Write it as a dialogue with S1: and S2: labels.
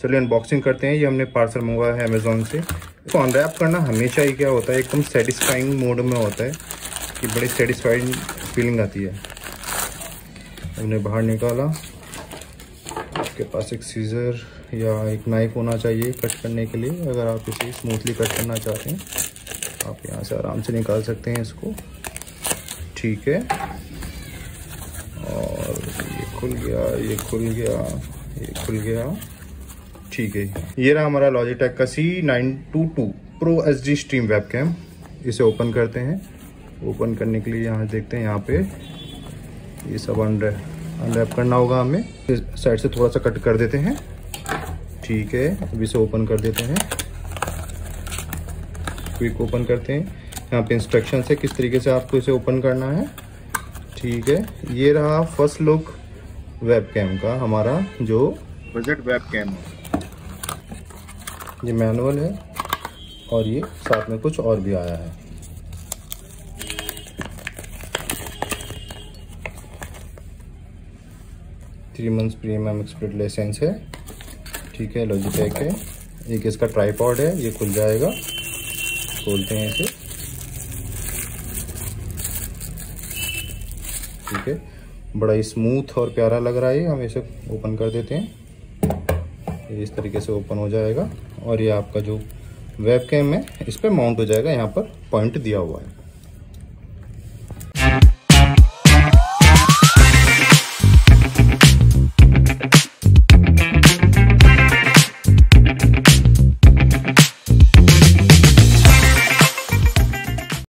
S1: चलिए अनबॉक्सिंग करते हैं। ये हमने पार्सल मंगवाया है अमेज़ोन से। इसको अनरैप करना हमेशा ही क्या होता है, एकदम सेटिस्फाइंग मोड में होता है कि बड़ी सेटिस्फाइंग फीलिंग आती है। हमने बाहर निकाला। आपके पास एक सीज़र या एक नाइफ होना चाहिए कट करने के लिए। अगर आप इसे स्मूथली कट करना चाहते हैं, आप यहाँ से आराम से निकाल सकते हैं इसको। ठीक है। और ये खुल गया, ये खुल गया, ये खुल गया। ठीक है। ये रहा हमारा लॉजिटेक का C nine two two pro H D stream webcam इसे ओपन करते हैं। ओपन करने के लिए यहाँ देखते हैं, यहाँ पे ये सब अनरैप अनरैप करना होगा हमें। साइड से थोड़ा सा कट कर देते हैं। ठीक है। अभी इसे ओपन कर देते हैं। क्विक ओपन करते हैं। यहाँ पे इंस्ट्रक्शन है किस तरीके से आपको इसे ओपन करना है। ठीक है ये रहा फ़र्स्ट लुक वेब कैम का हमारा जो बजट वेब कैम है। ये मैनुअल है और ये साथ में कुछ और भी आया है। Three months premium expert license है। ठीक है लॉजिटेक है। एक इसका ट्राईपॉड है ये खुल जाएगा। खोलते हैं इसे। ठीक है? बड़ा ही स्मूथ और प्यारा लग रहा है हम इसे ओपन कर देते हैं। इस तरीके से ओपन हो जाएगा। और ये आपका जो वेब कैम है, इस पर माउंट हो जाएगा। यहाँ पर पॉइंट दिया हुआ है।